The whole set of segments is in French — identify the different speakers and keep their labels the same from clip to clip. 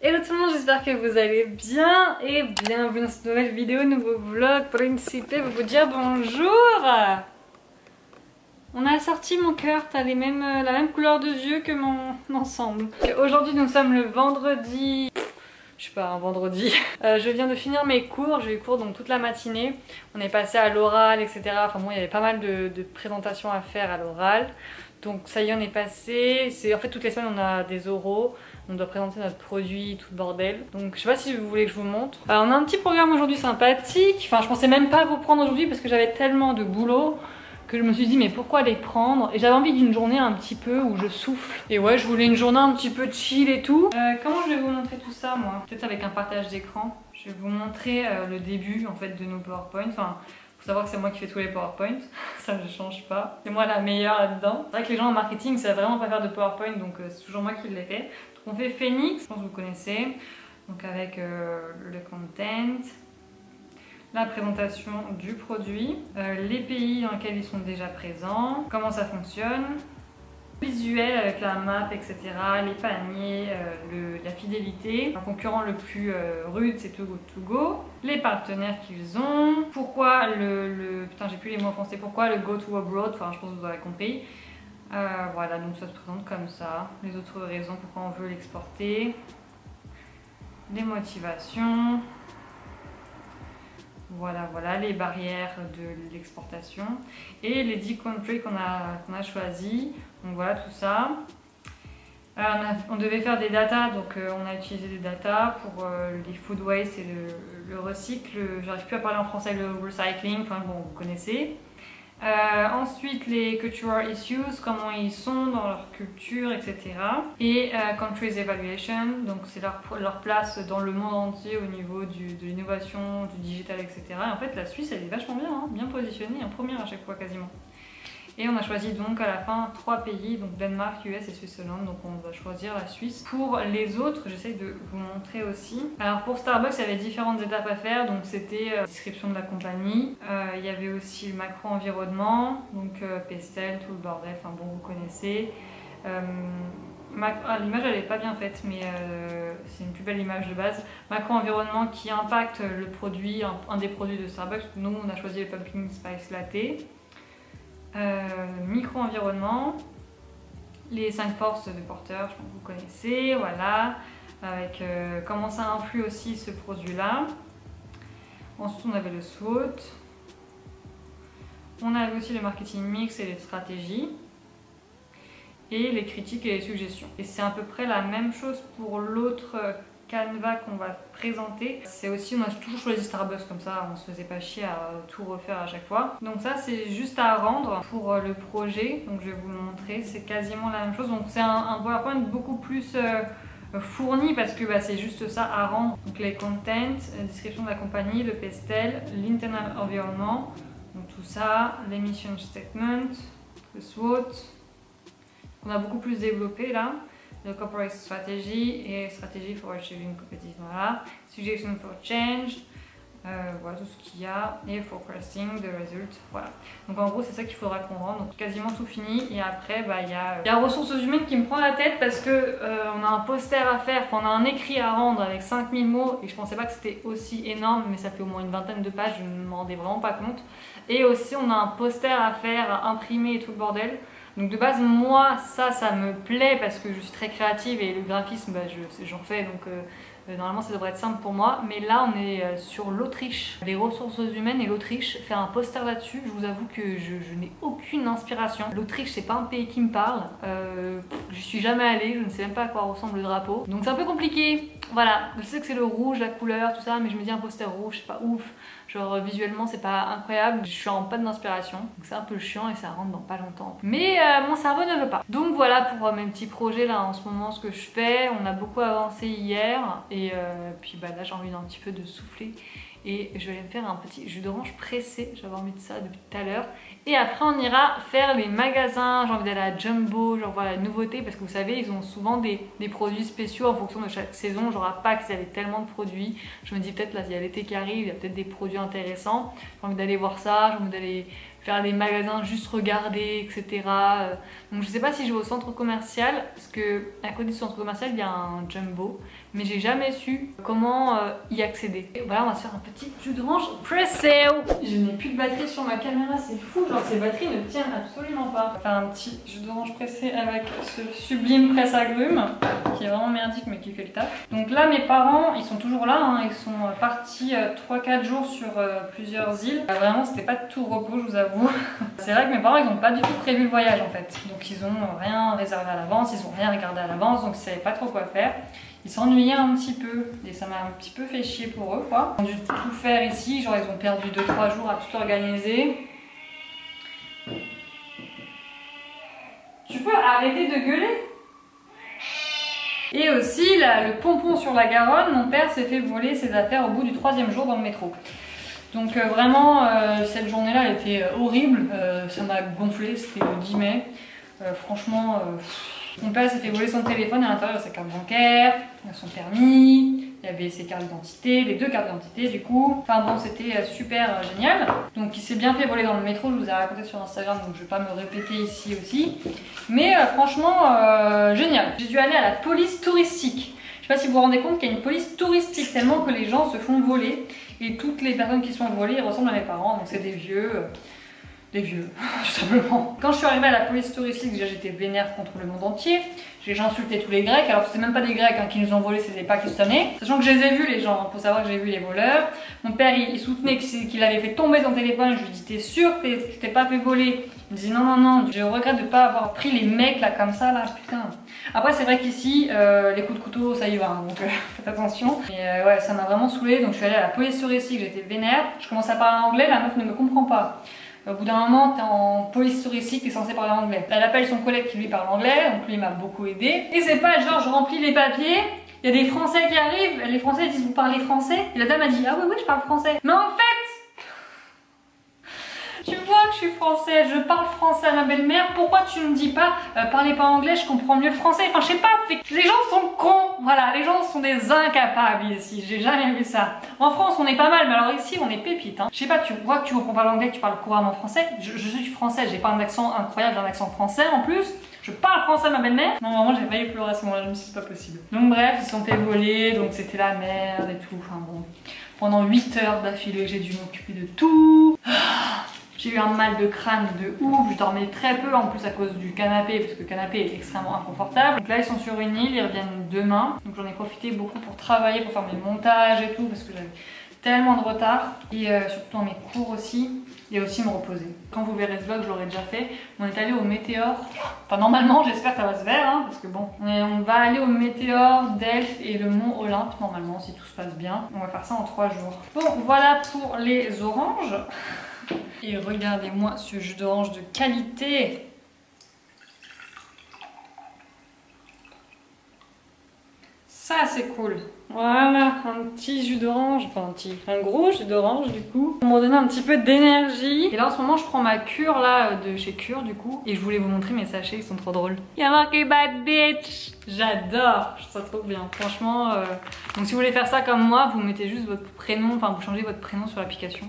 Speaker 1: Hello tout le monde, j'espère que vous allez bien et bienvenue dans cette nouvelle vidéo, nouveau vlog. Principe, vous vous dire bonjour On a sorti mon cœur, t'as la même couleur de yeux que mon ensemble. Aujourd'hui nous sommes le vendredi... Je sais pas, un vendredi. Euh, je viens de finir mes cours, j'ai eu cours donc toute la matinée. On est passé à l'oral, etc. Enfin bon, il y avait pas mal de, présentations à faire à l'oral. Donc ça y est, on est passé. En fait, toutes les semaines, on a des oraux on doit présenter notre produit, tout le bordel. Donc je sais pas si vous voulez que je vous montre. Euh, on a un petit programme aujourd'hui sympathique. Enfin, je pensais même pas vous prendre aujourd'hui parce que j'avais tellement de boulot que je me suis dit mais pourquoi les prendre? Et j'avais envie d'une journée un petit peu où je souffle. Et ouais, je voulais une journée un petit peu chill et tout. Euh, comment je vais vous montrer tout ça moi? Peut-être avec un partage d'écran. Je vais vous montrer euh, le début en fait de nos PowerPoint. Enfin, faut savoir que c'est moi qui fais tous les PowerPoint, ça ne change pas. C'est moi la meilleure là-dedans. C'est vrai que les gens en marketing, ça vraiment pas faire de PowerPoint, donc c'est toujours moi qui les fais. On fait Phoenix, je pense que vous connaissez, donc avec euh, le content, la présentation du produit, euh, les pays dans lesquels ils sont déjà présents, comment ça fonctionne, visuel avec la map, etc., les paniers, euh, la fidélité. Le concurrent le plus rude, c'est Togo Togo. Les partenaires qu'ils ont. Pourquoi le, putain, j'ai plus les mots en français. Pourquoi le go to abroad? Enfin, je pense que vous aurez compris. Euh, voilà, donc ça se présente comme ça. Les autres raisons pourquoi on veut l'exporter. Les motivations. Voilà, voilà, les barrières de l'exportation. Et les 10 countries qu'on a, qu'on a choisi. Donc voilà, tout ça. Euh, on, devait faire des datas, donc euh, on a utilisé des datas pour les food waste et le, le recycle. J'arrive plus à parler en français, le recycling, enfin bon, vous connaissez. Euh, ensuite, les cultural issues, comment ils sont dans leur culture, etc. Et euh, countries evaluation, donc c'est leur, leur, place dans le monde entier au niveau de l'innovation, du digital, etc. Et en fait, la Suisse, elle est vachement bien, hein, bien positionnée, en première à chaque fois quasiment. Et on a choisi donc à la fin trois pays, donc Danemark, US et Suisse-Hollande. Donc on va choisir la Suisse. Pour les autres, j'essaie de vous montrer aussi. Alors pour Starbucks, il y avait différentes étapes à faire. Donc c'était euh, description de la compagnie. Euh, il y avait aussi le macro-environnement, donc euh, Pestel, tout le bordel, enfin bon, vous connaissez. Ah, l'image elle est pas bien faite mais c'est une plus belle image de base. Macro-environnement qui impacte le produit, un, des produits de Starbucks. Nous on a choisi le Pumpkin Spice Latte. Euh, micro-environnement, les 5 forces de porteur, je pense que vous connaissez, voilà, avec euh, comment ça influe aussi ce produit-là. Ensuite, on avait le SWOT. On avait aussi le marketing mix et les stratégies. Et les critiques et les suggestions. Et c'est à peu près la même chose pour l'autre Canva qu'on va présenter. C'est aussi, on a toujours choisi Starbucks comme ça, on se faisait pas chier à tout refaire à chaque fois. Donc ça c'est juste à rendre pour euh, le projet, donc je vais vous le montrer, c'est quasiment la même chose. Donc c'est un, PowerPoint beaucoup plus euh, fourni parce que bah, c'est juste ça à rendre. Donc les contents, la description de la compagnie, le pestel, l'internal environnement, donc tout ça, les mission statement, le SWOT, on a beaucoup plus développé là the corporate strategy et strategy for achieving competition. Voilà. Suggestion for change. Euh, voilà tout ce qu'il y a et forecasting the result voilà donc en gros c'est ça qu'il faudra qu'on rende donc quasiment tout fini et après bah il y a il y a ressources humaines qui me prend la tête parce que euh, on a un poster à faire on a un écrit à rendre avec 5000 mots et je pensais pas que c'était aussi énorme mais ça fait au moins une vingtaine de pages je ne m'en rendais vraiment pas compte et aussi on a un poster à faire à imprimer et tout le bordel donc de base, moi, ça, ça me plaît parce que je suis très créative et le graphisme, bah, j'en fais, donc euh, euh, normalement ça devrait être simple pour moi. Mais là, on est euh, sur l'Autriche, les ressources humaines et l'Autriche. Faire un poster là-dessus, je vous avoue que je, n'ai aucune inspiration. L'Autriche, c'est pas un pays qui me parle. Euh, je suis jamais allée, je ne sais même pas à quoi ressemble le drapeau. Donc c'est un peu compliqué. Voilà, je sais que c'est le rouge, la couleur, tout ça, mais je me dis un poster rouge, c'est pas ouf. Genre visuellement c'est pas incroyable, je suis en panne d'inspiration, donc c'est un peu chiant et ça rentre dans pas longtemps. Mais euh, mon cerveau ne veut pas. Donc voilà pour euh, mes petits projets là en ce moment ce que je fais. On a beaucoup avancé hier et euh, puis bah là j'ai envie d'un petit peu de souffler et je vais me faire un petit jus d'orange pressé. J'avais envie de ça depuis tout à l'heure. Et après on ira faire les magasins, j'ai envie d'aller à Jumbo, genre voilà nouveauté parce que vous savez ils ont souvent des, produits spéciaux en fonction de chaque saison, genre à Pâques ils avaient tellement de produits, je me dis peut-être là il y a l'été qui arrive, il y a peut-être des produits intéressants, j'ai envie d'aller voir ça, j'ai envie d'aller faire des magasins, juste regarder, etc. Donc je sais pas si je vais au centre commercial, parce que à côté du centre commercial il y a un jumbo, mais j'ai jamais su comment euh, y accéder. voilà, on va se faire un petit jus d'orange pressé. Je n'ai plus de batterie sur ma caméra, c'est fou, genre ces batteries ne tiennent absolument pas. On va faire un petit jus d'orange pressé avec ce sublime presse agrumes, qui est vraiment merdique mais qui fait le taf. Donc là mes parents, ils sont toujours là, hein. ils sont partis 3-4 euh, jours sur euh, plusieurs îles. vraiment c'était pas tout repos, je vous avoue. c'est vrai que mes parents ils n'ont pas du tout prévu le voyage en fait. Donc ils ont rien réservé à l'avance, ils ont rien regardé à l'avance, donc ils savaient pas trop quoi faire. Ils s'ennuyaient un petit peu et ça m'a un petit peu fait chier pour eux quoi. Ils ont dû tout faire ici, genre ils ont perdu 2-3 jours à tout organiser. Tu peux arrêter de gueuler? Et aussi, là, le pompon sur la Garonne, mon père s'est fait voler ses affaires au bout du troisième jour dans le métro. Donc euh, vraiment, euh, cette journée-là, elle était euh, horrible. ça m'a gonflé, c'était le 10 mai. franchement, mon père s'est fait voler son téléphone à l'intérieur de sa carte bancaire, son permis, il y avait ses cartes d'identité, les deux cartes d'identité du coup. Enfin bon, c'était super génial. Donc il s'est bien fait voler dans le métro, je vous ai raconté sur Instagram, donc je vais pas me répéter ici aussi. Mais franchement, génial. J'ai dû aller à la police touristique. Je sais pas si vous vous rendez compte qu'il y a une police touristique tellement que les gens se font voler. Et toutes les personnes qui sont volées ressemblent à mes parents, donc c'est des vieux. Des vieux, tout simplement. Quand je suis arrivée à la police touristique, déjà j'étais vénère contre le monde entier. J'ai insulté tous les Grecs, alors c'était même pas des Grecs hein, qui nous ont volé, c'était pas Pakistanais. Sachant que je les ai vus les gens, hein, pour savoir que j'ai vu les voleurs. Mon père il, soutenait qu'il avait fait tomber son téléphone, je lui dis t'es sûr que t'es pas fait voler? Il me dit non non non, je regrette de pas avoir pris les mecs là comme ça là, putain. Après c'est vrai qu'ici euh, les coups de couteau ça y va, hein, donc euh, faites attention. Et euh, ouais ça m'a vraiment saoulé, donc je suis allée à la police touristique, j'étais vénère. Je commence à parler anglais, la meuf ne me comprend pas. Au bout d'un moment, t'es en police touristique, t'es censé parler anglais. Elle appelle son collègue qui lui parle anglais, donc lui m'a beaucoup aidé. Et c'est pas genre je remplis les papiers, il y a des Français qui arrivent, les Français disent vous parlez français? Et la dame a dit ah oui oui je parle français. Mais en fait tu vois que je suis française, je parle français à ma belle-mère, pourquoi tu me dis pas euh, parlez pas anglais, je comprends mieux le français? Enfin je sais pas, les gens sont cons, voilà, les gens sont des incapables ici, j'ai jamais vu ça. En France on est pas mal, mais alors ici on est pépite. Hein. Je sais pas, tu vois que tu comprends pas l'anglais, tu parles couramment français, je, suis française, j'ai pas un accent incroyable, j'ai un accent français en plus. Je parle français à ma belle-mère. Non, vraiment, j'ai failli pleurer à ce moment-là, je me suis pas possible. Donc, bref, ils se sont fait voler, donc c'était la merde et tout. Enfin bon, pendant 8 heures d'affilée, j'ai dû m'occuper de tout. J'ai eu un mal de crâne de ouf, je dormais très peu en plus à cause du canapé parce que le canapé est extrêmement inconfortable. Là ils sont sur une île, ils reviennent demain. Donc j'en ai profité beaucoup pour travailler, pour faire mes montages et tout parce que j'avais tellement de retard. Et euh, surtout dans mes cours aussi. Et aussi me reposer. Quand vous verrez ce vlog, je l'aurai déjà fait. On est allé au Météor. Enfin normalement j'espère que ça va se faire hein, parce que bon. On va aller au Météor, Delphes et le Mont Olympe normalement si tout se passe bien. On va faire ça en 3 jours. Bon voilà pour les oranges. Et regardez-moi ce jus d'orange de qualité. Ça c'est cool. Voilà, un petit jus d'orange, enfin un petit, un gros jus d'orange du coup, pour me donner un petit peu d'énergie. Et là en ce moment je prends ma cure là de chez Cure du coup, et je voulais vous montrer mes sachets, ils sont trop drôles. Il y a marqué Bad Bitch J'adore, je trouve ça trop bien, franchement. Euh, donc si vous voulez faire ça comme moi, vous mettez juste votre prénom, enfin vous changez votre prénom sur l'application.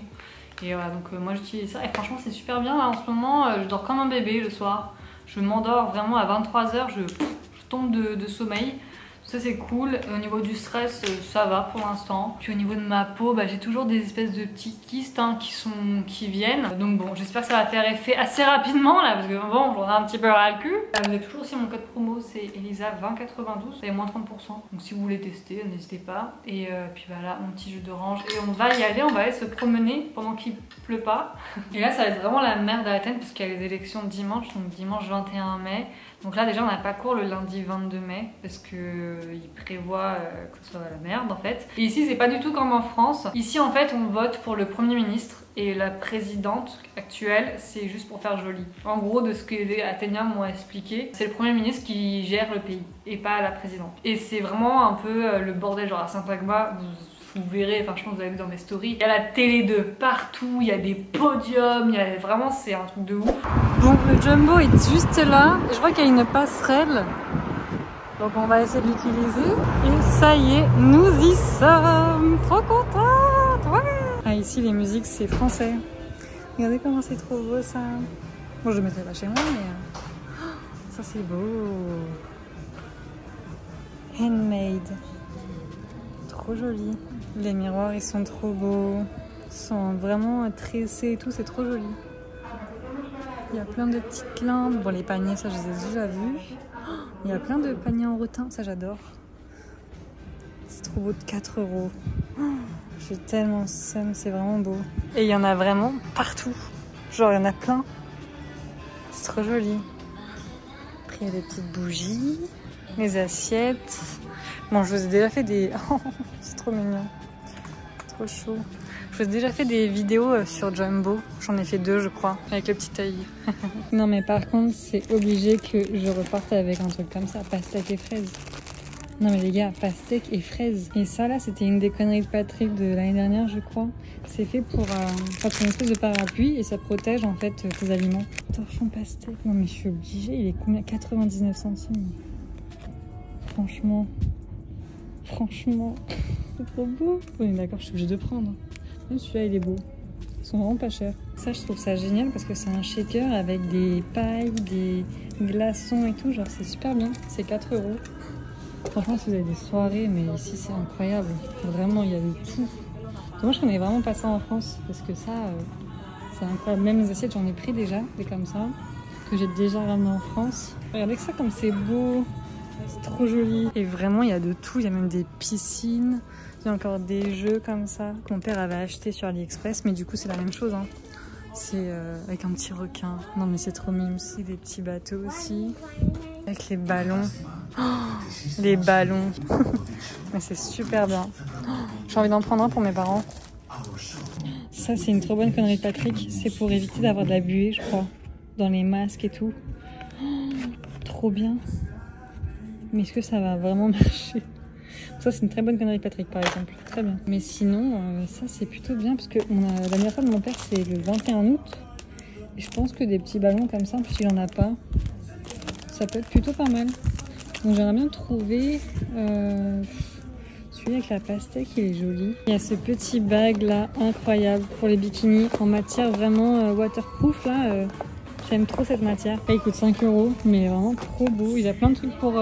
Speaker 1: Et voilà, donc euh, moi j'utilise ça et franchement c'est super bien là en ce moment, euh, je dors comme un bébé le soir. Je m'endors vraiment à 23h, je, tombe de sommeil. Ça c'est cool. Au niveau du stress, euh, ça va pour l'instant. Puis au niveau de ma peau, bah, j'ai toujours des espèces de petits kystes hein, qui, sont, qui viennent. Donc bon, j'espère que ça va faire effet assez rapidement là, parce que bon, j'en ai un petit peu ras le cul. Euh, vous avez toujours aussi mon code promo, c'est Elisa2092, c'est moins 30%. Donc si vous voulez tester, n'hésitez pas. Et euh, puis voilà, mon petit jus d'orange. Et on va y aller, on va aller se promener pendant qu'il pleut pas. Et là, ça va être vraiment la merde à Athènes, parce qu'il y a les élections dimanche, donc dimanche 21 mai. Donc là déjà on n'a pas cours le lundi 22 mai parce que euh, prévoit euh, que ce soit la merde en fait. Et ici c'est pas du tout comme en France. Ici en fait on vote pour le Premier ministre et la présidente actuelle c'est juste pour faire joli. En gros de ce que les Athéniens m'ont expliqué, c'est le Premier ministre qui gère le pays et pas la présidente. Et c'est vraiment un peu euh, le bordel genre à Saint-Agma, vous verrez, enfin je pense que vous avez vu dans mes stories, il y a la télé de partout, il y a des podiums, il y a vraiment c'est un truc de ouf.
Speaker 2: Bon, le jumbo est juste là, je vois qu'il y a une passerelle, donc on va essayer de l'utiliser. Et ça y est, nous y sommes, trop contente, ouais Ah ici les musiques c'est français. Regardez comment c'est trop beau ça. Bon je ne mettrai pas chez moi mais euh, ça c'est beau. Handmade trop joli. Les miroirs, ils sont trop beaux. Ils sont vraiment tressés et tout, c'est trop joli. Il y a plein de petites lampes. Bon, les paniers, ça, je les ai déjà vus. Il y a plein de paniers en rotin, ça, j'adore. C'est trop beau de 4 euros. J'ai tellement seum, c'est vraiment beau. Et il y en a vraiment partout. Genre, il y en a plein. C'est trop joli. Après, il y a des petites bougies, les assiettes. Bon, je vous ai déjà fait des... c'est trop mignon. Je vous ai déjà fait des vidéos euh, sur Jumbo. J'en ai fait deux, je crois, avec le petit œil. non, mais par contre, c'est obligé que je reparte avec un truc comme ça, pastèque et fraises. Non mais les gars, pastèque et fraises. Et ça là, c'était une des conneries de Patrick de l'année dernière, je crois. C'est fait pour, euh, une espèce de parapluie et ça protège en fait euh, tes aliments. Torchon pastèque. Non mais je suis obligée, il est combien? 99 centimes. Franchement. Franchement, c'est trop beau. On est d'accord, je suis obligée de prendre. Même celui-là, il est beau. Ils sont vraiment pas chers. Ça, je trouve ça génial parce que c'est un shaker avec des pailles, des glaçons et tout. Genre, c'est super bien. C'est 4 euros. Franchement, si vous avez des soirées, mais ici, c'est incroyable. Vraiment, il y a de tout. Moi, je connais vraiment pas ça en France parce que ça, euh, c'est incroyable. Même les assiettes, j'en ai pris déjà, des comme ça, que j'ai déjà ramené en France. Regardez ça comme c'est beau. C'est trop joli. Et vraiment, il y a de tout. Il y a même des piscines. Il y a encore des jeux comme ça. Mon père avait acheté sur AliExpress, mais du coup, c'est la même chose. Hein. C'est euh, avec un petit requin. Non, mais c'est trop mime. C'est des petits bateaux aussi. Avec les ballons. Oh, les ballons. mais c'est super bien. J'ai envie d'en prendre un pour mes parents. Ça, c'est une trop bonne connerie de Patrick. C'est pour éviter d'avoir de la buée, je crois. Dans les masques et tout. trop bien. Mais est-ce que ça va vraiment marcher? Ça, c'est une très bonne connerie, Patrick, par exemple. Très bien. Mais sinon, euh, ça, c'est plutôt bien parce que l'anniversaire de mon père, c'est le 21 août. Et je pense que des petits ballons comme ça, en plus, il en a pas. Ça peut être plutôt pas mal. Donc, j'aimerais bien trouver euh, celui avec la pastèque, il est joli. Il y a ce petit bag là, incroyable, pour les bikinis, en matière vraiment euh, waterproof là. J'aime trop cette matière. Il coûte 5 euros, mais vraiment trop beau. Il a plein de trucs pour,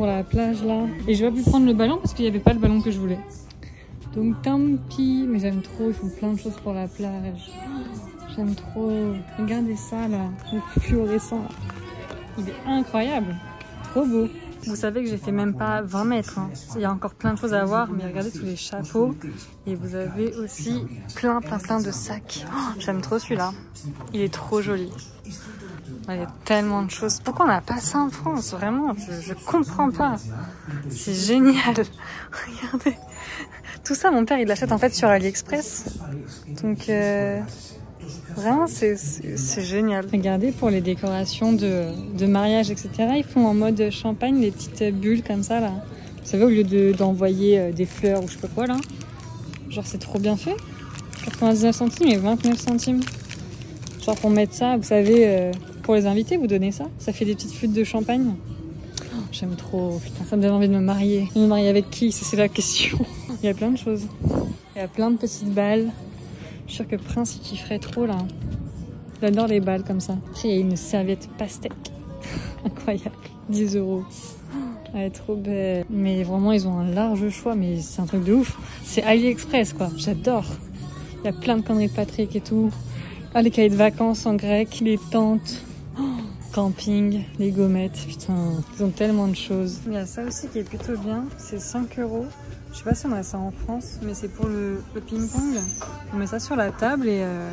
Speaker 2: pour la plage là. Et je vais plus prendre le ballon parce qu'il n'y avait pas le ballon que je voulais. Donc tant pis, mais j'aime trop, ils font plein de choses pour la plage. J'aime trop. Regardez ça là, le fluorescent. Il est incroyable, trop beau. Vous savez que j'ai fait même pas 20 mètres. Hein. Il y a encore plein de choses à voir, mais regardez tous les chapeaux. Et vous avez aussi plein, plein, plein de sacs. Oh, j'aime trop celui-là. Il est trop joli. Il y a tellement de choses. Pourquoi on n'a pas ça en France Vraiment, je, je comprends pas. C'est génial. Regardez. Tout ça, mon père, il l'achète en fait sur AliExpress. Donc, euh, vraiment, c'est génial. Regardez, pour les décorations de, de, mariage, etc., ils font en mode champagne des petites bulles comme ça, là. Vous savez, au lieu d'envoyer euh, des fleurs ou je sais pas quoi, là. Genre, c'est trop bien fait. 99 centimes et 29 centimes. Genre, pour mettre ça, vous savez... Euh, pour les invités, vous donnez ça? Ça fait des petites flûtes de champagne? Oh, J'aime trop, putain, ça me donne envie de me marier. Me marier avec qui? C'est la question. Il y a plein de choses. Il y a plein de petites balles. Je suis sûre que Prince, il kifferait trop là. J'adore les balles comme ça. il y a une serviette pastèque. Incroyable. 10 euros. Elle est trop belle. Mais vraiment, ils ont un large choix, mais c'est un truc de ouf. C'est AliExpress, quoi. J'adore. Il y a plein de conneries de Patrick et tout. Ah, les cahiers de vacances en grec, les tentes. Camping, les gommettes, putain, ils ont tellement de choses. Il y a ça aussi qui est plutôt bien, c'est 5 euros. Je sais pas si on a ça en France, mais c'est pour le, ping-pong. On met ça sur la table et euh,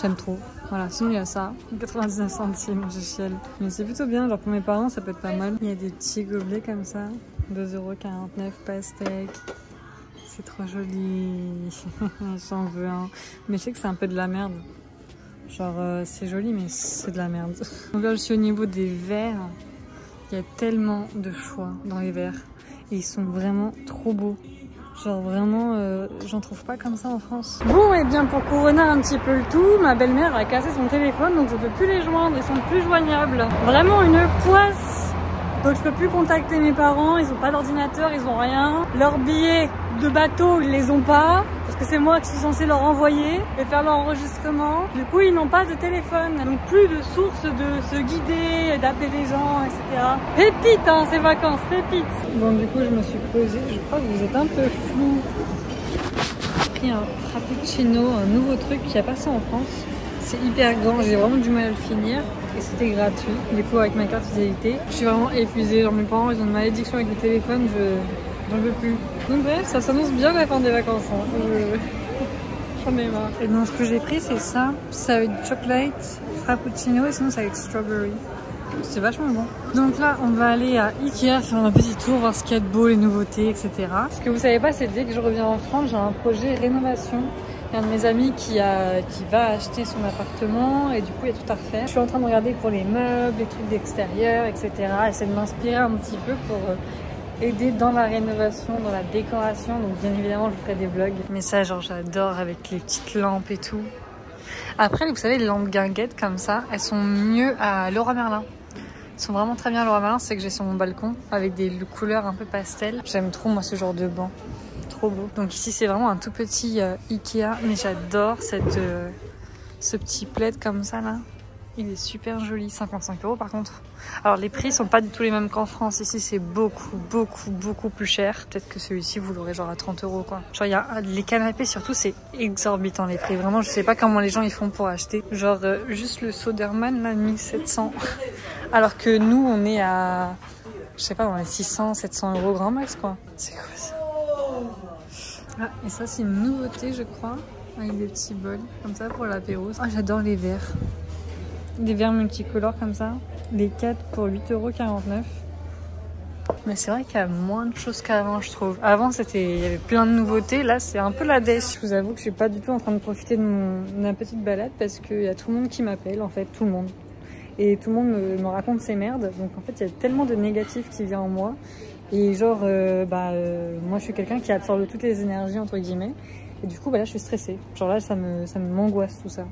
Speaker 2: j'aime trop. Voilà, sinon il y a ça, 99 centimes, je chiale. Mais c'est plutôt bien, genre pour mes parents ça peut être pas mal. Il y a des petits gobelets comme ça, 2,49€ pastèque. C'est trop joli, j'en veux un. Mais je sais que c'est un peu de la merde. Genre, euh, c'est joli, mais c'est de la merde. Donc là, je au niveau des verres. Il y a tellement de choix dans les verres. Et ils sont vraiment trop beaux. Genre vraiment, euh, j'en trouve pas comme ça en France. Bon, et bien pour couronner un petit peu le tout, ma belle-mère a cassé son téléphone, donc je peux plus les joindre, ils sont plus joignables. Vraiment une poisse donc je peux plus contacter mes parents, ils ont pas d'ordinateur, ils ont rien. Leurs billets de bateau, ils les ont pas, que c'est moi qui suis censée leur envoyer et faire l'enregistrement. Du coup, ils n'ont pas de téléphone, donc plus de source de se guider, d'appeler des gens, etc. Pépite, hein, ces vacances, pépite. Bon, du coup, je me suis posée, je crois que vous êtes un peu flou. J'ai pris un frappuccino, un nouveau truc qui a passé en France. C'est hyper grand, j'ai vraiment du mal à le finir et c'était gratuit. Du coup, avec ma carte fidélité, je suis vraiment épuisée. Genre, mes parents, ils ont une malédiction avec le téléphone, j'en veux plus. Donc, bref, ça s'annonce bien la fin des vacances. Hein. J'en ai marre. Et donc, ce que j'ai pris, c'est ça. C'est avec chocolate, frappuccino et sinon, c'est avec strawberry. C'est vachement bon. Donc là, on va aller à Ikea faire un petit tour, voir ce qu'il y a de beau, les nouveautés, etc. Ce que vous savez pas, c'est dès que je reviens en France, j'ai un projet rénovation il y a un de mes amis qui, a, qui va acheter son appartement et du coup il y a tout à refaire. Je suis en train de regarder pour les meubles, les trucs d'extérieur, etc. Essayer de m'inspirer un petit peu pour euh, aider dans la rénovation, dans la décoration. Donc bien évidemment je ferai des vlogs. Mais ça genre j'adore avec les petites lampes et tout. Après vous savez les lampes guinguettes comme ça, elles sont mieux à Laura Merlin. Elles sont vraiment très bien à Laura Merlin, c'est que j'ai sur mon balcon avec des couleurs un peu pastel. J'aime trop moi ce genre de banc beau. Donc ici c'est vraiment un tout petit euh, Ikea, mais j'adore cette euh, ce petit plaid comme ça là. Il est super joli, 55 euros par contre. Alors les prix sont pas du tout les mêmes qu'en France. Ici c'est beaucoup, beaucoup, beaucoup plus cher. Peut-être que celui-ci vous l'aurez genre à 30 euros quoi. Genre il y a les canapés surtout c'est exorbitant les prix. Vraiment je sais pas comment les gens ils font pour acheter. Genre euh, juste le Soderman là 1700. Alors que nous on est à je sais pas on est 600, 700 euros grand max quoi. C'est quoi ça? Ah, et ça, c'est une nouveauté, je crois, avec des petits bols comme ça pour l'apéro. Ah, j'adore les verres. Des verres multicolores comme ça. Les 4 pour 8,49€. Mais c'est vrai qu'il y a moins de choses qu'avant, je trouve. Avant, c'était, il y avait plein de nouveautés. Là, c'est un peu la dèche. Je vous avoue que je suis pas du tout en train de profiter de, mon, ma petite balade parce qu'il y a tout le monde qui m'appelle, en fait, tout le monde. Et tout le monde me, me raconte ses merdes. Donc, en fait, il y a tellement de négatifs qui vient en moi. Et genre, euh, bah, euh, moi je suis quelqu'un qui absorbe toutes les énergies, entre guillemets. Et du coup, bah, là je suis stressée. Genre là, ça me, ça m'angoisse tout ça.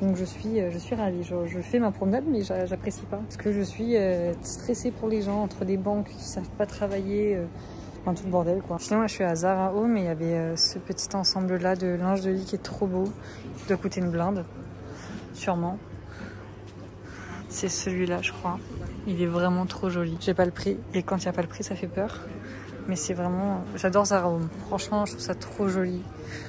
Speaker 2: Donc je suis, euh, je suis ravie. Genre, je fais ma promenade, mais j'apprécie pas. Parce que je suis stressée pour les gens, entre des banques qui savent pas travailler. Enfin, tout le bordel quoi. Sinon, moi je suis à Zara Home et il y avait ce petit ensemble là de linge de lit qui est trop beau. Il doit coûter une blinde, sûrement. C'est celui-là, je crois. Il est vraiment trop joli. J'ai pas le prix et quand il n'y a pas le prix, ça fait peur. Mais c'est vraiment, j'adore Zara Home. Franchement, je trouve ça trop joli.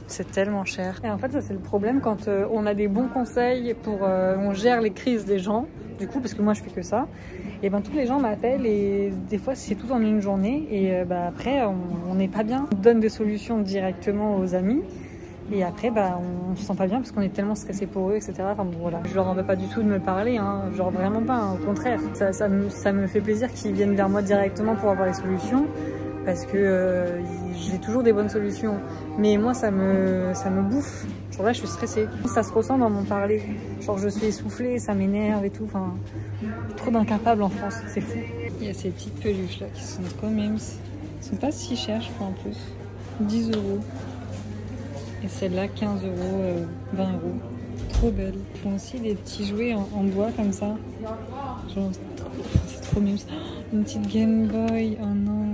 Speaker 2: C'est tellement cher. Et en fait, ça c'est le problème quand euh, on a des bons conseils pour, euh, on gère les crises des gens. Du coup, parce que moi je fais que ça. Et ben tous les gens m'appellent et des fois c'est tout en une journée et bah, après on n'est pas bien. On donne des solutions directement aux amis. Et après, bah, on, se sent pas bien parce qu'on est tellement stressé pour eux, etc. Enfin bon, voilà. Je leur en veux pas du tout de me parler, hein. genre vraiment pas, hein. au contraire. Ça, ça, me, ça me fait plaisir qu'ils viennent vers moi directement pour avoir les solutions parce que euh, j'ai toujours des bonnes solutions. Mais moi, ça me, ça me bouffe. Genre là, je suis stressée. Ça se ressent dans mon parler. Genre, je suis essoufflée, ça m'énerve et tout. Enfin, trop d'incapables en France, c'est fou. Il y a ces petites peluches là qui sont trop mimes. Elles sont pas si chères, je crois, en plus. 10 euros. Et celle-là, 15 euros, 20 euh, euros. Trop belle. Ils font aussi des petits jouets en, bois comme ça. Genre, c'est trop mignon. Une petite Game Boy. Oh non.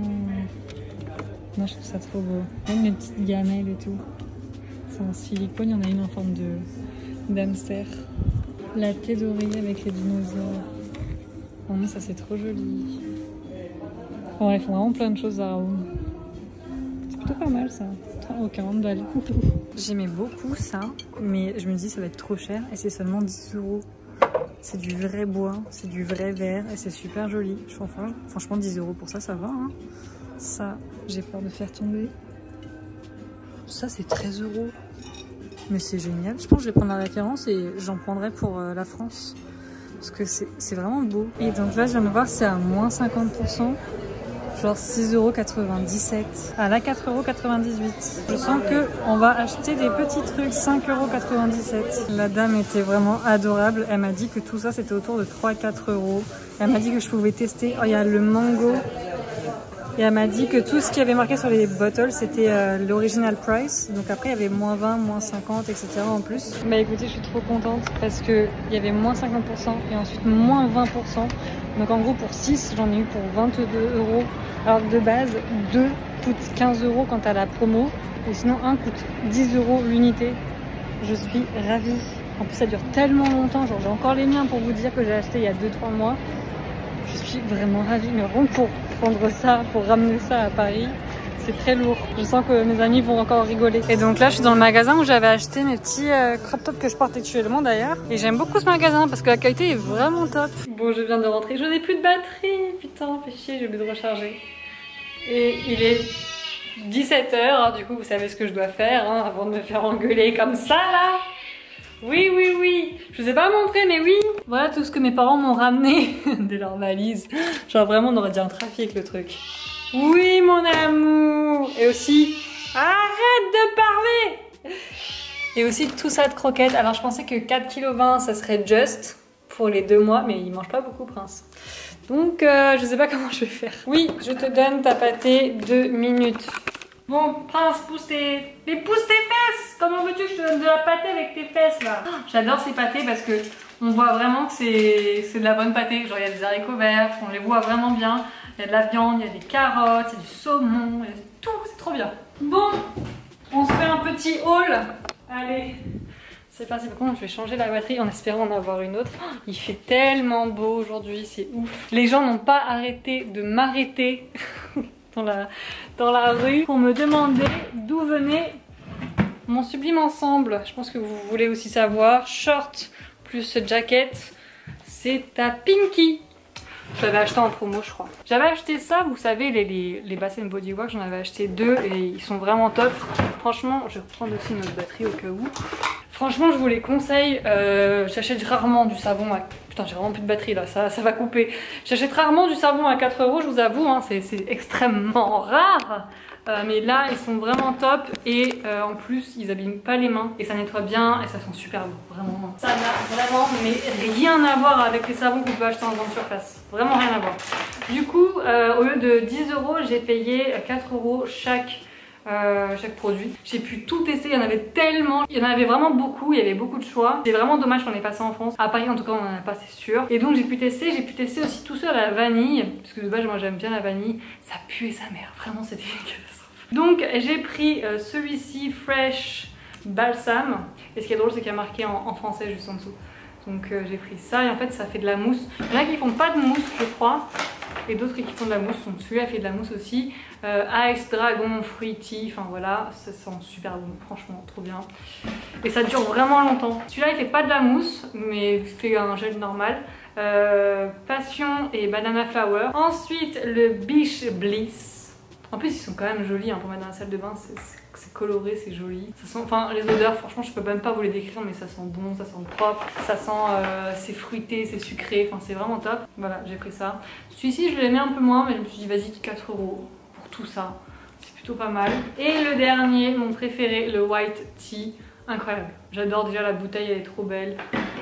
Speaker 2: Moi, je trouve ça trop beau. Même les petites gamelles et tout. C'est en silicone. Il y en a une en forme de d'hamster. La thé dorée avec les dinosaures. Oh non, ça c'est trop joli. Bon, ils font vraiment plein de choses à C'est plutôt pas mal ça. Oh, 40 balles. J'aimais beaucoup ça, mais je me dis ça va être trop cher et c'est seulement 10 euros. C'est du vrai bois, c'est du vrai verre et c'est super joli. franchement, 10 euros pour ça, ça va. Hein. Ça, j'ai peur de faire tomber. Ça, c'est 13 euros. Mais c'est génial. Je pense que je vais prendre la référence et j'en prendrai pour euh, la France. Parce que c'est vraiment beau. Et donc là, je viens de voir, c'est à moins 50% genre 6,97€. Ah là 4,98€. Je sens que on va acheter des petits trucs, 5,97€. La dame était vraiment adorable. Elle m'a dit que tout ça c'était autour de 3-4 euros. Elle m'a dit que je pouvais tester. Oh, il y a le mango. Et elle m'a dit que tout ce qui avait marqué sur les bottles, c'était euh, l'original price. Donc après, il y avait moins 20, moins 50, etc. en plus. Bah écoutez, je suis trop contente parce qu'il y avait moins 50% et ensuite moins 20%. Donc en gros, pour 6, j'en ai eu pour 22 euros. Alors de base, 2 coûte 15 euros quand à la promo. Ou sinon, un coûte 10 euros l'unité. Je suis ravie. En plus, ça dure tellement longtemps. Genre, j'ai encore les miens pour vous dire que j'ai acheté il y a 2-3 mois. Je suis vraiment ravie. Mais vraiment, pour prendre ça, pour ramener ça à Paris, c'est très lourd. Je sens que mes amis vont encore rigoler. Et donc là, je suis dans le magasin où j'avais acheté mes petits euh, crop tops que je porte actuellement d'ailleurs. Et j'aime beaucoup ce magasin parce que la qualité est vraiment top. Bon, je viens de rentrer. Je n'ai plus de batterie. Putain, fait chier, j'ai oublié de recharger. Et il est 17h. Du coup, vous savez ce que je dois faire hein, avant de me faire engueuler comme ça là. Oui, oui, oui. Je vous ai pas montré, mais oui. Voilà tout ce que mes parents m'ont ramené de leur valise. Genre vraiment, on aurait dit un trafic le truc. Oui, mon amour. Et aussi, arrête de parler. Et aussi tout ça de croquettes. Alors je pensais que 4,20 kg ça serait juste pour les deux mois, mais il mange pas beaucoup, Prince. Donc euh, je sais pas comment je vais faire. Oui, je te donne ta pâtée deux minutes. Bon, Prince, pousse tes... Mais pousse tes fesses Comment veux-tu que je te donne de la pâtée avec tes fesses, là? J'adore ces pâtés parce que on voit vraiment que c'est de la bonne pâtée. Genre, il y a des haricots verts, on les voit vraiment bien. Il y a de la viande, il y a des carottes, il y a du saumon, il tout, c'est trop bien. Bon, on se fait un petit haul. Allez, c'est parti. Par contre, je vais changer la batterie en espérant en avoir une autre. Oh, il fait tellement beau aujourd'hui, c'est ouf. Les gens n'ont pas arrêté de m'arrêter dans la, rue pour me demander d'où venait mon sublime ensemble. Je pense que vous voulez aussi savoir. Short plus jacket, c'est à Pinky. Je l'avais acheté en promo, je crois. J'avais acheté ça, vous savez, les, les, les Bass Body Works, j'en avais acheté deux et ils sont vraiment top. Franchement, je vais reprendre aussi notre batterie au cas où. Franchement, je vous les conseille. Euh, J'achète rarement du savon à... Putain, j'ai vraiment plus de batterie là, ça, ça va couper. J'achète rarement du savon à 4 euros, je vous avoue, hein, c'est extrêmement rare. Euh, mais là, ils sont vraiment top et euh, en plus, ils abîment pas les mains et ça nettoie bien et ça sent super bon, vraiment. Ça n'a vraiment mais rien à voir avec les savons qu'on peut acheter en grande surface. Vraiment rien à voir. Du coup, euh, au lieu de 10 euros, j'ai payé 4 euros chaque chaque produit. J'ai pu tout tester, il y en avait tellement, il y en avait vraiment beaucoup, il y avait beaucoup de choix. C'est vraiment dommage qu'on ait pas ça en France. À Paris en tout cas on en a pas c'est sûr. Et donc j'ai pu tester, j'ai pu tester aussi tout seul la vanille, parce que de base moi j'aime bien la vanille. Ça puait sa mère, vraiment c'était donc j'ai pris euh, celui-ci Fresh Balsam. Et ce qui est drôle c'est qu'il y a marqué en, français juste en dessous. Donc euh, j'ai pris ça et en fait ça fait de la mousse. Il y en a qui font pas de mousse je crois. Et d'autres qui font de la mousse. Donc celui-là fait de la mousse aussi. Euh, Ice Dragon Fruity. Enfin voilà, ça sent super bon. Franchement trop bien. Et ça dure vraiment longtemps. Celui-là il fait pas de la mousse mais fait un gel normal. Passion et Banana Flower. Ensuite le Beach Bliss. En plus, ils sont quand même jolis hein, pour mettre dans la salle de bain. C'est coloré, c'est joli. Ça sent, enfin, les odeurs, franchement, je peux même pas vous les décrire, mais ça sent bon, ça sent propre, ça sent, euh, c'est fruité, c'est sucré. Enfin, c'est vraiment top. Voilà, j'ai pris ça. Celui-ci, je l'aimais un peu moins, mais je me suis dit, vas-y, 4 euros pour tout ça. C'est plutôt pas mal. Et le dernier, mon préféré, le White Tea. Incroyable. J'adore déjà la bouteille, elle est trop belle.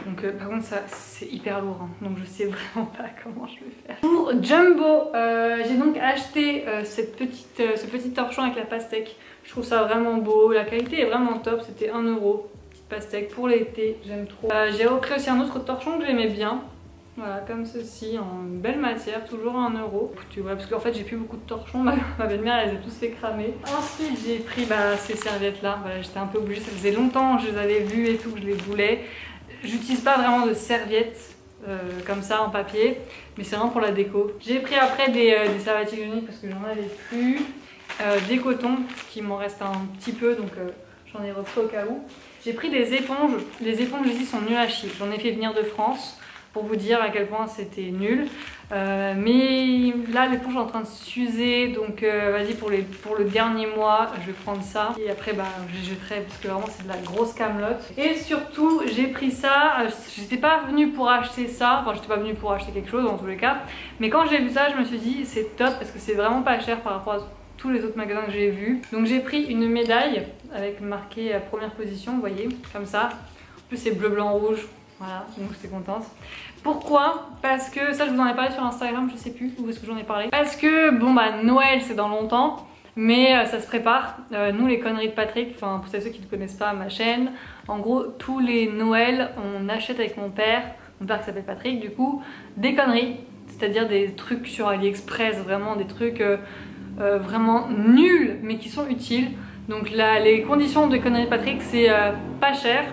Speaker 2: Donc euh, par contre ça c'est hyper lourd, hein. donc je sais vraiment pas comment je vais faire. Pour Jumbo, euh, j'ai donc acheté euh, cette petite, ce petit torchon avec la pastèque. Je trouve ça vraiment beau, la qualité est vraiment top, c'était 1 euro. Petite pastèque pour l'été, j'aime trop. j'ai recréé aussi un autre torchon que j'aimais bien. Voilà, comme ceci, en belle matière, toujours à 1 euro. Tu vois, parce qu'en fait j'ai plus beaucoup de torchons, ma, belle-mère elle les a tous fait cramer. Ensuite j'ai pris bah, ces serviettes là, voilà, j'étais un peu obligée, ça faisait longtemps que je les avais vues et tout, que je les voulais. J'utilise pas vraiment de serviettes euh, comme ça en papier, mais c'est vraiment pour la déco. J'ai pris après des, euh, serviettes hygiéniques parce que j'en avais plus, euh, des cotons, qui m'en reste un petit peu, donc j'en ai repris au cas où. J'ai pris des éponges, les éponges ici sont nulles à chier, j'en ai fait venir de France pour vous dire à quel point c'était nul. Euh, mais là l'éponge est en train de s'user donc euh, vas-y pour, le dernier mois je vais prendre ça. Et après bah je jetterai parce que vraiment c'est de la grosse camelote. Et surtout j'ai pris ça euh, j'étais pas venue pour acheter ça. Enfin j'étais pas venue pour acheter quelque chose dans tous les cas. Mais quand j'ai vu ça je me suis dit c'est top parce que c'est vraiment pas cher par rapport à tous les autres magasins que j'ai vus. Donc j'ai pris une médaille avec marqué première position vous voyez comme ça. En plus c'est bleu blanc rouge
Speaker 1: Voilà, donc j'étais contente. Pourquoi? Parce que ça je vous en ai parlé sur Instagram, je sais plus où est-ce que j'en ai parlé. Parce que bon bah Noël c'est dans longtemps, mais euh, ça se prépare. Euh, nous les conneries de Patrick, enfin pour ceux qui ne connaissent pas ma chaîne, en gros tous les Noëls on achète avec mon père, mon père qui s'appelle Patrick du coup, des conneries. C'est-à-dire des trucs sur AliExpress, vraiment des trucs euh, vraiment nuls mais qui sont utiles. Donc là les conditions de conneries de Patrick c'est pas cher,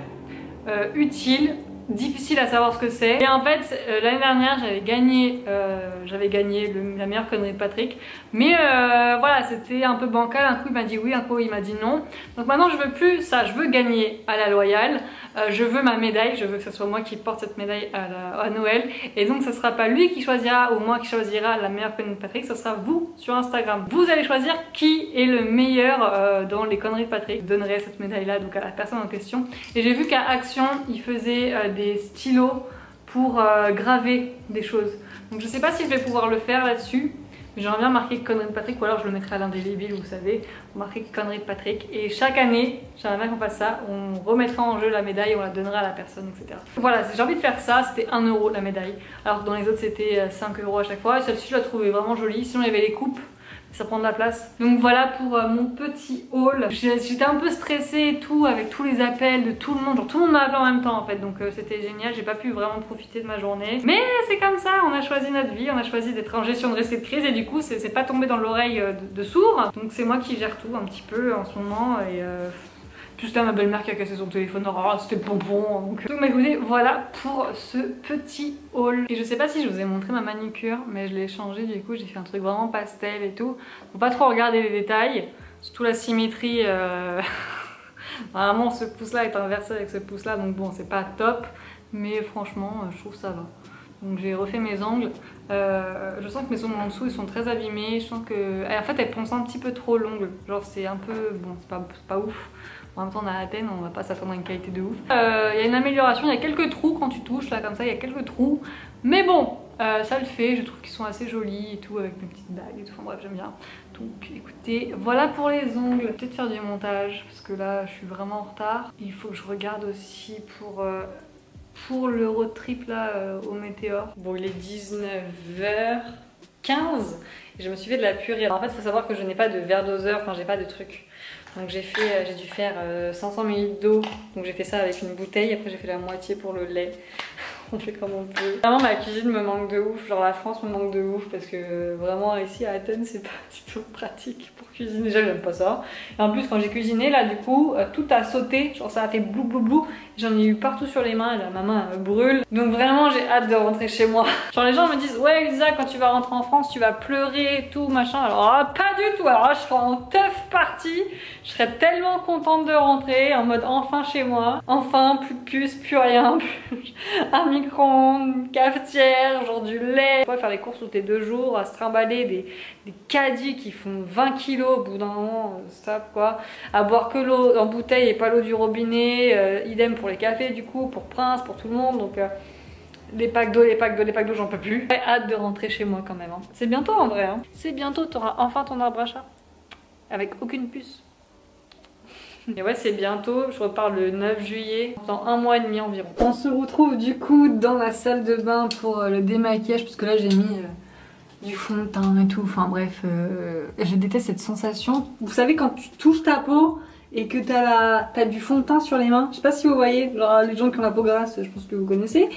Speaker 1: utile, difficile à savoir ce que c'est. Et en fait, euh, l'année dernière, j'avais gagné, euh, j'avais gagné la meilleure connerie de Patrick. Mais euh, voilà, c'était un peu bancal. Un coup, il m'a dit oui, un coup, il m'a dit non. Donc maintenant, je veux plus ça. Je veux gagner à la loyale. je veux ma médaille. Je veux que ce soit moi qui porte cette médaille à, Noël. Et donc, ce sera pas lui qui choisira ou moi qui choisira la meilleure connerie de Patrick. Ce sera vous sur Instagram. Vous allez choisir qui est le meilleur dans les conneries de Patrick. Je donnerai cette médaille-là donc à la personne en question. Et j'ai vu qu'à Action, il faisait stylos pour euh, graver des choses. Donc je sais pas si je vais pouvoir le faire là-dessus. Mais j'aimerais bien marquer connerie de Patrick ou alors je le mettrai à l'indélébile, vous savez. Marquer connerie de Patrick. Et chaque année, j'aimerais bien qu'on fasse ça. On remettra en jeu la médaille, on la donnera à la personne, etc. Voilà, j'ai envie de faire ça. C'était 1 euro la médaille. Alors dans les autres, c'était 5 euh, euros à chaque fois. Celle-ci, je la trouvais vraiment jolie. Sinon, il y avait les coupes ça prend de la place. Donc voilà pour euh, mon petit haul. J'étais un peu stressée et tout avec tous les appels de tout le monde. Genre tout le monde m'a appelé en même temps en fait donc euh, c'était génial. J'ai pas pu vraiment profiter de ma journée. Mais c'est comme ça, on a choisi notre vie, on a choisi d'être en gestion de risque de crise et du coup c'est pas tombé dans l'oreille euh, de, sourd. Donc c'est moi qui gère tout un petit peu en ce moment et Juste là, ma belle-mère qui a cassé son téléphone. Oh, c'était bonbon. Donc, donc bah, écoutez, voilà pour ce petit haul. Et je sais pas si je vous ai montré ma manicure, mais je l'ai changé du coup. J'ai fait un truc vraiment pastel et tout. Faut pas trop regarder les détails. Surtout la symétrie. Euh... Vraiment, ce pouce-là est inversé avec ce pouce-là. Donc bon, c'est pas top. Mais franchement, euh, je trouve ça va. Donc j'ai refait mes angles. Euh, je sens que mes ongles en dessous ils sont très abîmés. Je sens que. En fait, elles pensent un petit peu trop longues. Genre, c'est un peu. Bon, c'est pas, ouf. En même temps, on est à Athènes, on va pas s'attendre à une qualité de ouf. Euh, il y a une amélioration, il y a quelques trous quand tu touches, là, comme ça, il y a quelques trous. Mais bon, euh, ça le fait, je trouve qu'ils sont assez jolis et tout, avec mes petites bagues et tout. Enfin bref, j'aime bien. Donc écoutez, voilà pour les ongles. Peut-être faire du montage, parce que là, je suis vraiment en retard. Il faut que je regarde aussi pour... Euh, pour le road trip là au Météor. Bon il est 19h15 et je me suis fait de la purée. Alors, en fait faut savoir que je n'ai pas de verre doseur, enfin j'ai pas de truc donc j'ai fait, euh, j'ai dû faire 500 euh, ml d'eau. Donc j'ai fait ça avec une bouteille. Après j'ai fait la moitié pour le lait. On fait comme on peut. Vraiment ma cuisine me manque de ouf. Genre la France me manque de ouf parce que vraiment ici à Athènes c'est pas du tout pratique pour cuisiner. Déjà j'aime pas ça. Et en plus quand j'ai cuisiné là du coup euh, tout a sauté. Genre ça a fait blou blou blou. J'en ai eu partout sur les mains là ma main me brûle. Donc vraiment j'ai hâte de rentrer chez moi. Genre les gens me disent ouais Elisa quand tu vas rentrer en France tu vas pleurer et tout machin. Alors ah, pas du tout. Alors je serai en teuf partie. Je serais tellement contente de rentrer en mode enfin chez moi. Enfin plus de puces, plus rien. Plus... un micro-ondes, cafetière, genre du lait. Pas faire les courses tous tes deux jours, à se trimballer des, des caddies qui font 20 kilos au bout d'un moment, stop quoi. À boire que l'eau en bouteille et pas l'eau du robinet. Euh, idem pour les cafés du coup, pour Prince, pour tout le monde. Donc euh, les packs d'eau, les packs d'eau, les packs d'eau, j'en peux plus. J'ai hâte de rentrer chez moi quand même. Hein. C'est bientôt en vrai. Hein. C'est bientôt, t'auras enfin ton arbre à chat. Avec aucune puce. Et ouais, c'est bientôt, je repars le 9 juillet, dans un mois et demi environ. On se retrouve du coup dans la salle de bain pour euh, le démaquillage, parce que là j'ai mis euh, du fond de teint et tout, enfin bref, euh, je déteste cette sensation. Vous savez quand tu touches ta peau et que t'as as du fond de teint sur les mains, je sais pas si vous voyez, genre les gens qui ont la peau grasse, je pense que vous connaissez,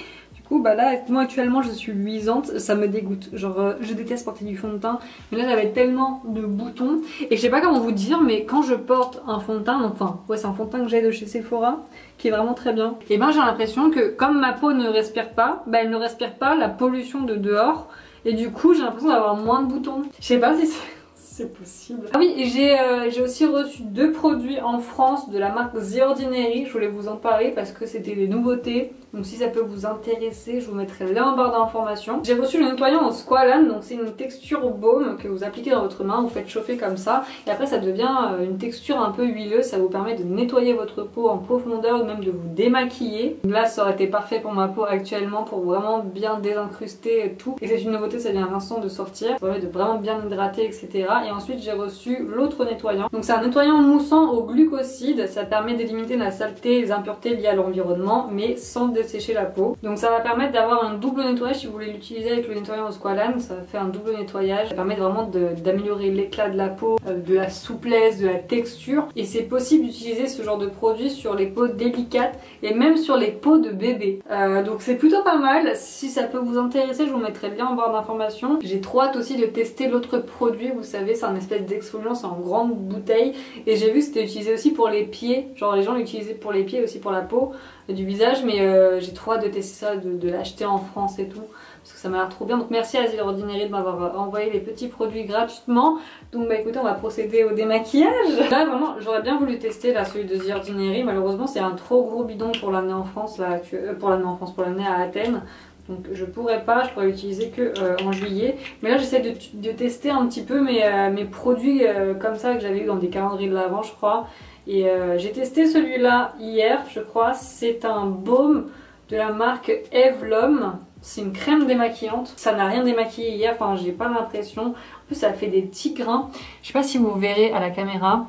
Speaker 1: coup, bah là, moi actuellement, je suis luisante, ça me dégoûte. Genre, euh, je déteste porter du fond de teint, mais là, j'avais tellement de boutons. Et je sais pas comment vous dire, mais quand je porte un fond de teint, enfin, ouais, c'est un fond de teint que j'ai de chez Sephora, qui est vraiment très bien. Et ben, j'ai l'impression que comme ma peau ne respire pas, bah, elle ne respire pas la pollution de dehors. Et du coup, j'ai l'impression d'avoir moins de boutons. Je sais pas si c'est possible. Ah oui, euh, j'ai aussi reçu deux produits en France de la marque The Ordinary. Je voulais vous en parler parce que c'était des nouveautés. Donc si ça peut vous intéresser, je vous mettrai là en barre d'informations. J'ai reçu le nettoyant en Squalan. Donc c'est une texture baume que vous appliquez dans votre main. Vous faites chauffer comme ça. Et après ça devient euh, une texture un peu huileuse. Ça vous permet de nettoyer votre peau en profondeur ou même de vous démaquiller. Là ça aurait été parfait pour ma peau actuellement pour vraiment bien désincruster tout. Et c'est une nouveauté, ça vient à l'instant de sortir. Ça permet de vraiment bien hydrater etc. et ensuite j'ai reçu l'autre nettoyant. Donc c'est un nettoyant moussant au glucoside, ça permet d'éliminer la saleté et les impuretés liées à l'environnement mais sans dessécher la peau. Donc ça va permettre d'avoir un double nettoyage. Si vous voulez l'utiliser avec le nettoyant au squalane, ça fait un double nettoyage, ça permet vraiment d'améliorer l'éclat de la peau, euh, de la souplesse, de la texture. Et c'est possible d'utiliser ce genre de produit sur les peaux délicates et même sur les peaux de bébé. Euh, donc c'est plutôt pas mal, si ça peut vous intéresser je vous mettrai le lien en barre d'informations. J'ai trop hâte aussi de tester l'autre produit, vous savez c'est un espèce d'exfoliant, c'est en grande bouteille. Et j'ai vu que c'était utilisé aussi pour les pieds, genre les gens l'utilisaient pour les pieds aussi pour la peau du visage mais euh, j'ai trop hâte de tester ça, de, l'acheter en France et tout parce que ça m'a l'air trop bien. Donc merci à Ordinary de m'avoir envoyé les petits produits gratuitement. Donc bah écoutez on va procéder au démaquillage. Là vraiment j'aurais bien voulu tester là celui de The Ordinary. Malheureusement c'est un trop gros bidon pour l'amener en France là, euh, pour l'amener en France pour à Athènes. Donc je pourrais pas, je pourrais l'utiliser que euh, en juillet. Mais là j'essaie de, tester un petit peu mes, mes produits comme ça que j'avais eu dans des calendriers de l'avant je crois. Et euh, j'ai testé celui-là hier, je crois. C'est un baume de la marque Evlom. C'est une crème démaquillante. Ça n'a rien démaquillé hier, enfin j'ai pas l'impression. En plus ça fait des petits grains. Je sais pas si vous verrez à la caméra.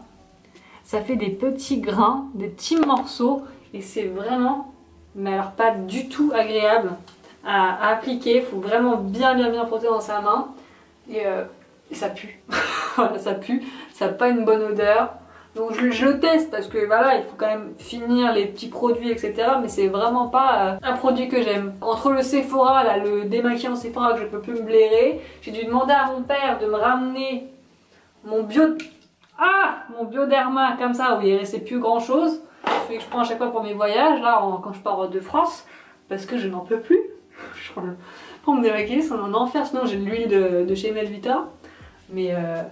Speaker 1: Ça fait des petits grains, des petits morceaux. Et c'est vraiment, mais alors pas du tout agréable à, appliquer. Il faut vraiment bien bien bien frotter dans sa main. Et, euh, et ça pue. voilà, ça pue. Ça n'a pas une bonne odeur. Donc je, le teste parce que voilà, il faut quand même finir les petits produits, etc. Mais c'est vraiment pas euh, un produit que j'aime. Entre le Sephora, là, le démaquillant Sephora que je peux plus me blairer, j'ai dû demander à mon père de me ramener mon bio... Ah Mon bioderma comme ça où il restait plus grand chose. Celui que je prends à chaque fois pour mes voyages, là, quand je pars de France. Parce que je n'en peux plus. pour me démaquiller, c'est un enfer. Sinon j'ai de l'huile de, chez Melvita. Mais... Euh,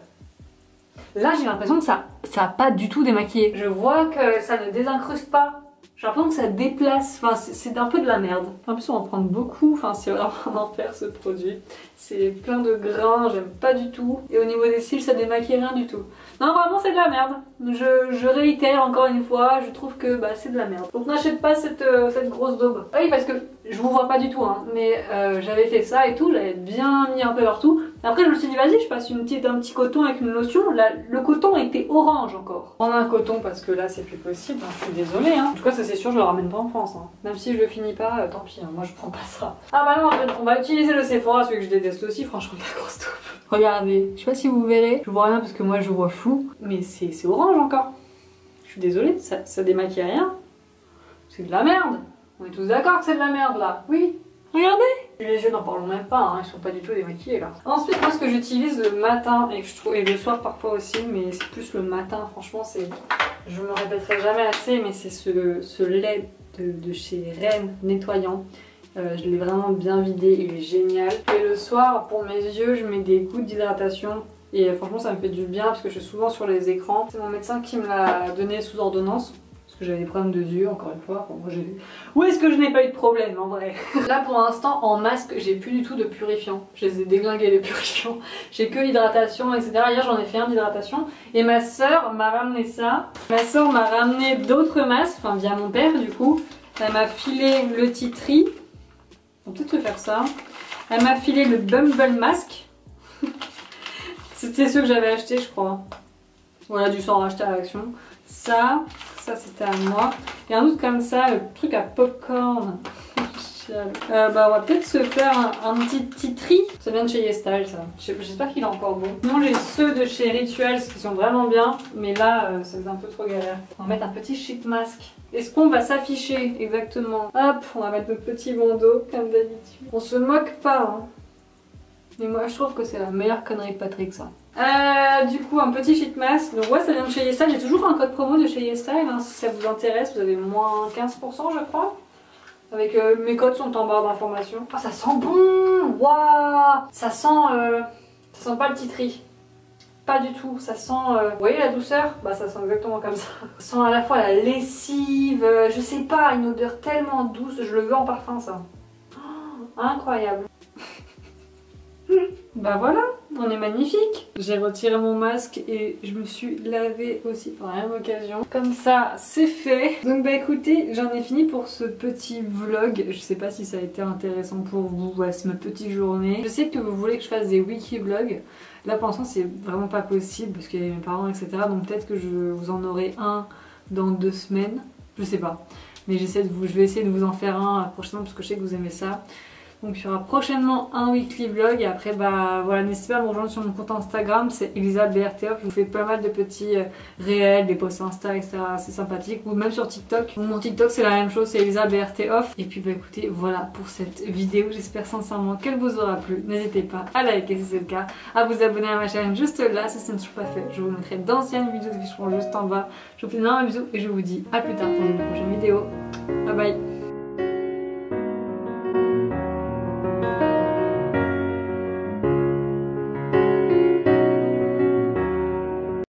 Speaker 1: Là, j'ai l'impression que ça ça pas du tout démaquillé. Je vois que ça ne désincruste pas. J'ai l'impression que ça déplace. Enfin, c'est un peu de la merde. En plus, on va prendre beaucoup. Enfin, c'est vraiment un enfer ce produit. C'est plein de grains, j'aime pas du tout. Et au niveau des cils, ça démaquille rien du tout. Non, vraiment, c'est de la merde. Je, réitère encore une fois, je trouve que bah, c'est de la merde. Donc n'achète pas cette, euh, cette grosse daube. Oui, parce que je vous vois pas du tout, hein, mais euh, j'avais fait ça et tout, j'avais bien mis un peu partout. Après, je me suis dit, vas-y, je passe une petite, un petit coton avec une lotion. le coton était orange encore. Prendre un coton parce que là, c'est plus possible. Hein, je suis désolée. Hein. En tout cas, ça c'est sûr, je le ramène pas en France. Hein. Même si je le finis pas, euh, tant pis. moi, je prends pas ça. Ah bah non, on va utiliser le Sephora, celui que je déteste aussi. Franchement, la grosse taupe. Regardez, je sais pas si vous verrez. Je vois rien parce que moi, je vois flou. Mais c'est orange encore. Je suis désolée, ça, ça démaquille rien. C'est de la merde. On est tous d'accord que c'est de la merde là. Oui. Regardez Les yeux n'en parlons même pas, hein, ils sont pas du tout démaquillés là. Ensuite, moi ce que j'utilise le matin et que je trouve et le soir parfois aussi, mais c'est plus le matin, franchement c'est. Je me répéterai jamais assez, mais c'est ce, ce, lait de, chez Rennes nettoyant. Euh, je l'ai vraiment bien vidé, il est génial. Et le soir, pour mes yeux, je mets des gouttes d'hydratation. Et franchement, ça me fait du bien parce que je suis souvent sur les écrans. C'est mon médecin qui me l'a donné sous ordonnance parce que j'avais des problèmes de yeux encore une fois. Où est-ce que je n'ai pas eu de problème en vrai? Là pour l'instant en masque j'ai plus du tout de purifiant. Je les ai déglingués les purifiants. J'ai que l'hydratation etc. Hier j'en ai fait un d'hydratation et ma soeur m'a ramené ça. Ma soeur m'a ramené d'autres masques, enfin via mon père du coup. Elle m'a filé le titri. On peut peut-être faire ça. Elle m'a filé le Bumble Mask. C'était ceux que j'avais acheté je crois. Voilà du sang racheté à l'action. Ça, ça c'était à moi. Et un autre comme ça, le truc à popcorn. Euh, bah on va peut-être se faire un, petit titri. Ça vient de chez YesStyle ça. J'espère qu'il est encore bon. Sinon j'ai ceux de chez Rituals qui sont vraiment bien. Mais là euh, ça un peu trop galère. On va mettre un petit sheet mask. Est-ce qu'on va s'afficher exactement? Hop, on va mettre notre petit bandeau comme d'habitude. On se moque pas. Hein. Mais moi je trouve que c'est la meilleure connerie de Patrick ça. Euh, du coup, un petit sheet mask. Donc, ouais, ça vient de chez YesStyle. J'ai toujours un code promo de chez YesStyle. Hein, si ça vous intéresse, vous avez moins 15%, je crois. Avec euh, mes codes sont en barre d'information. Ah, ça sent bon Waouh Ça sent... Euh, ça sent pas le titri. Pas du tout. Ça sent... Vous voyez la douceur? Bah, ça sent exactement comme ça. Ça sent à la fois la lessive. je sais pas, une odeur tellement douce. Je le veux en parfum, ça. Incroyable. Bah voilà, on est magnifique J'ai retiré mon masque et je me suis lavée aussi pour la même occasion. Comme ça, c'est fait Donc bah écoutez, j'en ai fini pour ce petit vlog. Je sais pas si ça a été intéressant pour vous, c'est ma petite journée. Je sais que vous voulez que je fasse des wiki vlogs.
Speaker 2: Là pour l'instant c'est vraiment pas possible parce qu'il y a mes parents etc. Donc peut-être que je vous en aurai un dans deux semaines, je sais pas. Mais de vous, je vais essayer de vous en faire un prochainement parce que je sais que vous aimez ça. Donc il y aura prochainement un weekly vlog. Et après bah voilà n'hésitez pas à me rejoindre sur mon compte Instagram. C'est Elisa BRTOF je vous fais pas mal de petits euh, réels, des posts Insta etc c'est sympathique. Ou même sur TikTok. Mon TikTok c'est la même chose. C'est Elisa BRTOF et puis bah écoutez voilà pour cette vidéo. J'espère sincèrement qu'elle vous aura plu. N'hésitez pas à liker si c'est le cas à vous abonner à ma chaîne juste là si ce n'est toujours pas fait. Je vous mettrai d'anciennes vidéos de fichons juste en bas. Je vous fais un bisou et je vous dis à plus tard dans une prochaine vidéo. Bye bye